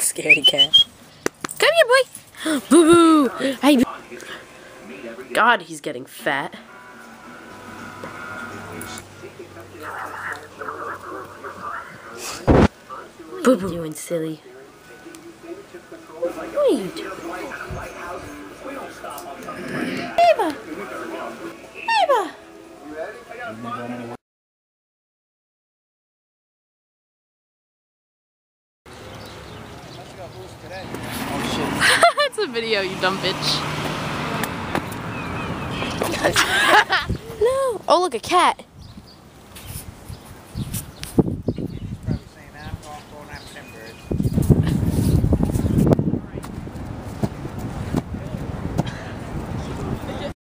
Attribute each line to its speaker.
Speaker 1: Scaredy cat. Come here, boy. Boo boo. Hey. God, he's getting fat. What are you doing, silly? What are you doing? Eva! Oh, it's a video, you dumb bitch. no. Oh, look, a cat. He's probably saying, I'm going birds.